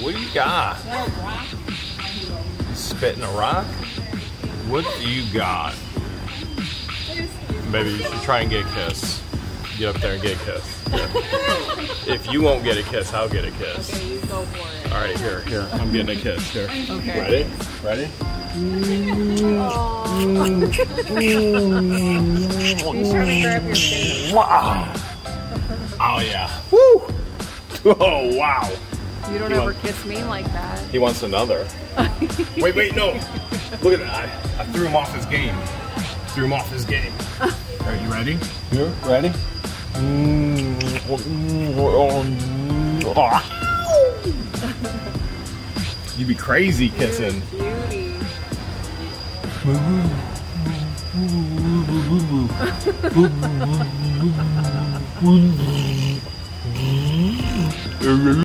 What do you got? Spitting a rock? What do you got? Baby, you should try and get a kiss. Get up there and get a kiss. Yeah. if you won't get a kiss, I'll get a kiss. Okay, you go for it. All right, here, here. I'm getting a kiss. Here. Okay. Ready? Ready? He's trying to grab your face. Wow. Oh yeah. Woo. Oh wow. You don't You ever want- kiss me like that. He wants another. wait, wait, no. Look at that. I, I threw him off his game. Threw him off his game. Are you ready? You ready? You'd be crazy kissing. Beauty.